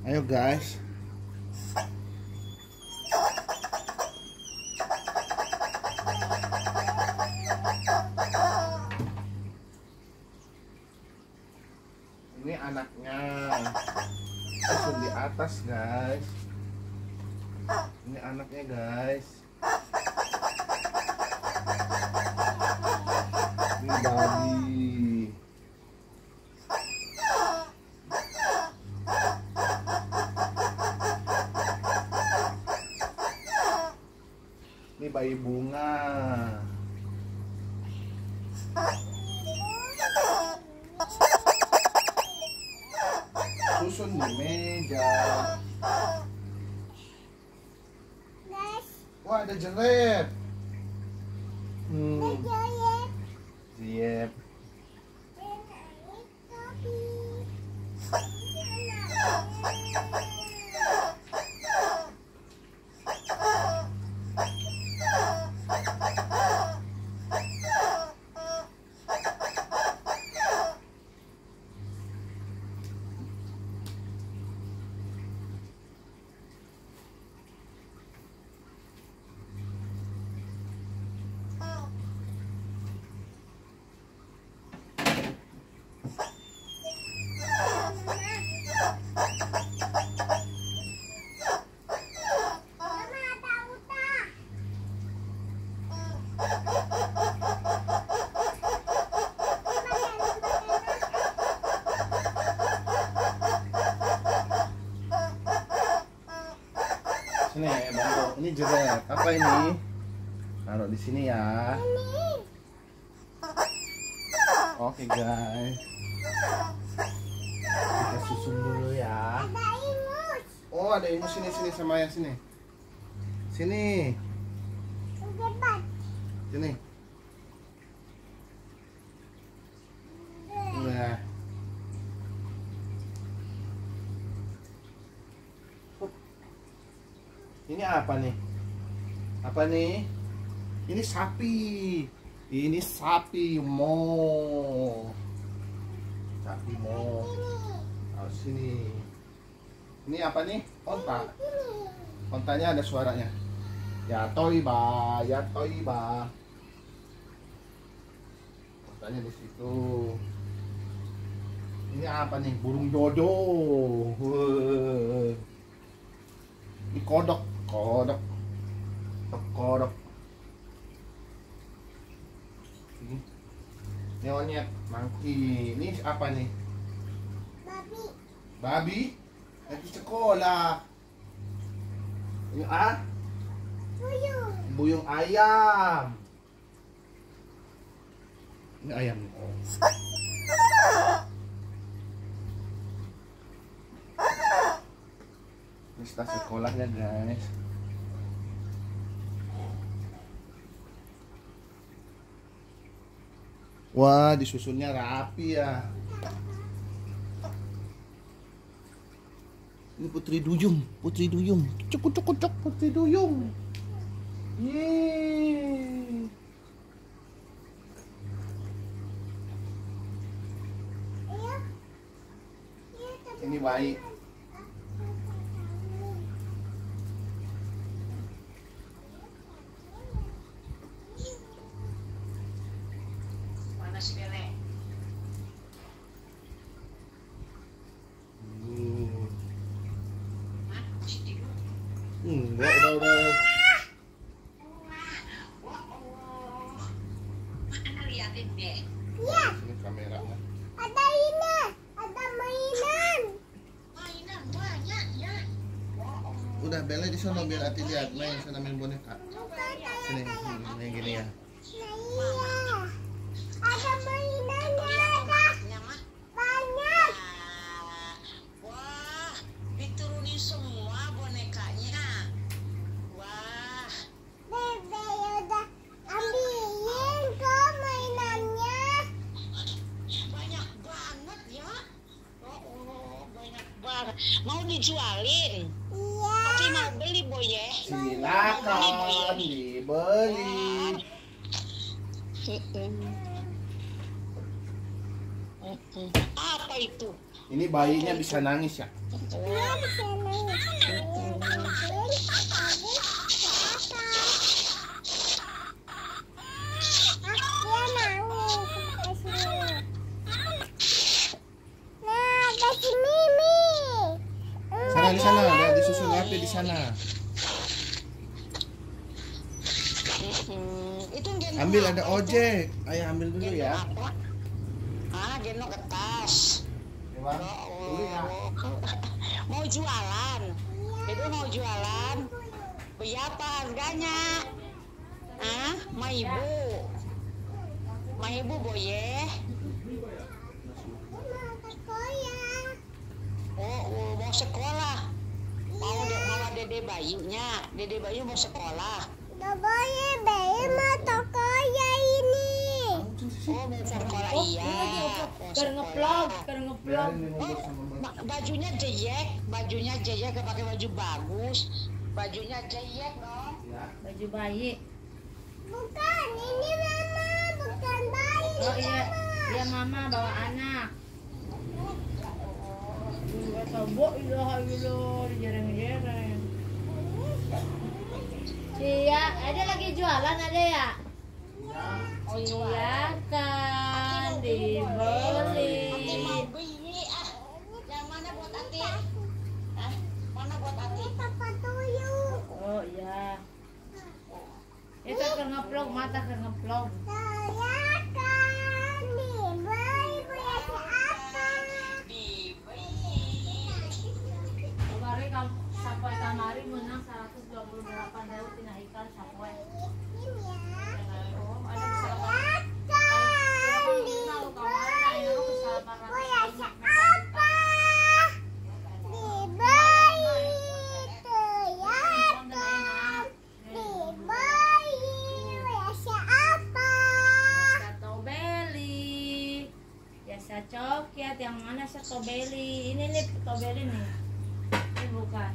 Ayo guys. Ini anaknya. Susun di atas guys. Ini anaknya guys. Bayi bunga. Susun di meja. Wah, ada jelet. Hmm, Sini bantu. Ini jelet. Apa ini? Taruh di sini ya. Oke guys. Kita susun dulu ya. Oh ada imus sini sini sama yang sini. Sini. Sini. Nah. Ini apa nih? Apa nih? Ini sapi. Ini sapi mo. Sapi mo. Oh, sini. Ini apa nih? Onta. Ontanya ada suaranya. Ya toiba, ya toiba. Ontanya di situ. Ini apa nih? Burung dodo. Ini kodok, kodok, kodok. Ini ini onyet, mangki. Ini apa nih? Babi? Lagi sekolah. Ini ah? Buyung ayam. Ini ayam. Ini tas sekolahnya guys. Wah, disusunnya rapi ya. Ini Putri Duyung, Putri Duyung. Cuk cuk cuk Putri Duyung. Yeay. Ini baik. Mana si Bele? Hmm. Hah? Si tidur? Enggak, udah udah. Wah, Allah. Mana liatin deh. Ini kameranya. Mainan banyak ya. Wah, Allah. Udah Bella di sana biar Ati lihat main sana main boneka. Sini, sini, main gini ya. Bonekanya mah. Ah, Wah, diturunin semua bonekanya. Wah, banyak banget ya. Oh, Allah, banget. Mau dijualin? Tapi mau beli boy ya. Silakan dibeli. Apa itu? Ini bayinya bisa nangis ya? Sana di sana, ada disusun apa di sana? Itu gendong Ambil apa ada itu? ojek. Ayo ambil dulu Gendong ya. apa? Ah, gendong ke tas. Dewa, dulu ya. mau jualan itu mau jualan berapa harganya ah ma ibu ma ibu boye oh, oh, mau sekolah mau de mau dede bayinya dede bayi mau sekolah oh mau sekolah iya mau Karena ngeplog, sekolah. karena ngeplog. Biarin dia ngobrol sama Mbak. Ma- bajunya jeyek bajunya jeyek gak pakai baju bagus bajunya jeyek dong. Baju bayi. Bukan, ini mama, bukan bayi. Oh iya, dia mama bawa anak. Tobo ilaha illallah dijereng-jereng. Iya, ada lagi jualan ada ya? Oh iya kan Ati mau dibeli. beli ah yang mana buat Ati ah mana buat Ati Papa tuyul. Oh iya. Itu ngeplog mata ngeplog. lihat yang mana sih tobeli? Ini nih tobeli nih. Ini bukan.